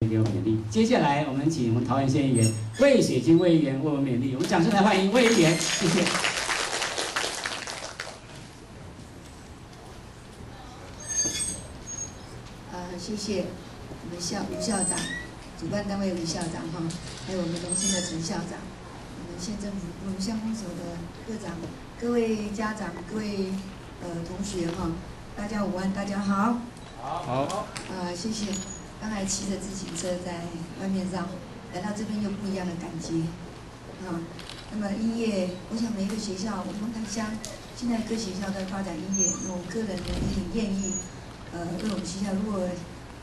给我们勉励。接下来，我们请我们桃园县议员魏雪晶魏议员为我们勉励，我们掌声来欢迎魏议员，谢谢。呃，谢谢我们校吴校长，主办单位吴校长哈，还有我们龙兴的陈校长，我们县政府我们乡公所的科长，各位家长，各位呃同学哈，大家午安，大家好。好。呃，谢谢。刚才骑着自行车在外面绕，来到这边又不一样的感觉，啊，那么音乐，我想每一个学校，我们看乡，现在各学校在发展音乐，我个人呢也很愿意，呃，为我们学校，如果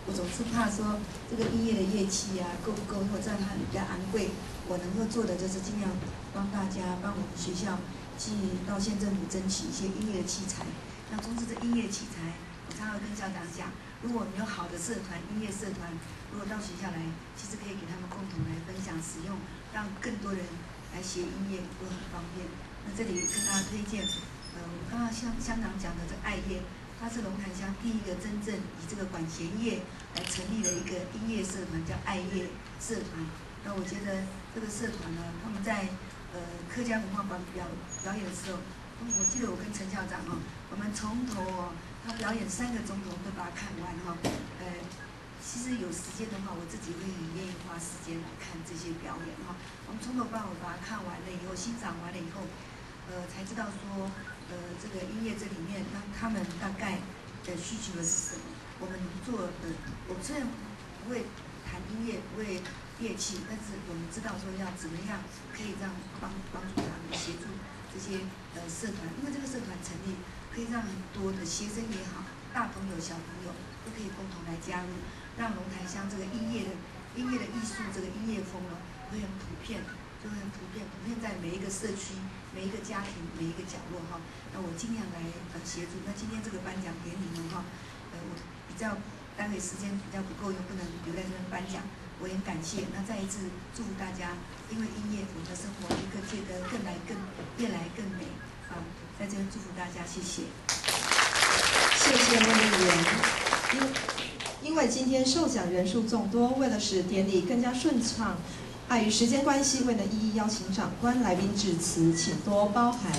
我总是怕说这个音乐的乐器啊够不够，或者它比较昂贵，我能够做的就是尽量帮大家，帮我们学校去到县政府争取一些音乐的器材，那从事这音乐器材，我常常跟校长讲。如果你有好的社团，音乐社团，如果到学校来，其实可以给他们共同来分享使用，让更多人来学音乐都很方便。那这里跟大家推荐，呃，我刚刚香香港讲的这爱乐，它是龙潭乡第一个真正以这个管弦乐来成立的一个音乐社团，叫爱乐社团。那我觉得这个社团呢，他们在呃客家文化馆表表演的时候，我记得我跟陈校长哈，我们从头哦。他表演三个钟头都把它看完哈，呃，其实有时间的话，我自己会很愿意花时间来看这些表演哈。我们从头到尾把它看完了以后，欣赏完了以后，呃，才知道说，呃，这个音乐这里面，那他们大概的需求是什么？我们做的，我们虽然不会弹音乐，不会乐器，但是我们知道说要怎么样可以让帮帮助他们协助这些呃社团，因为这个社团成。可以让很多的学生也好，大朋友小朋友都可以共同来加入，让龙潭乡这个音乐的音乐的艺术这个音乐风呢，会很普遍，就会很普遍，普遍在每一个社区、每一个家庭、每一个角落哈。那我尽量来呃协助。那今天这个颁奖典礼呢哈，呃我比较待会时间比较不够，又不能留在这边颁奖，我很感谢。那再一次祝福大家，因为音乐，我们的生活一个接得更来更越来更美啊。在这边祝福大家，谢谢。谢谢魏议员。因因为今天受奖人数众多，为了使典礼更加顺畅，碍于时间关系，未能一一邀请长官来宾致辞，请多包涵。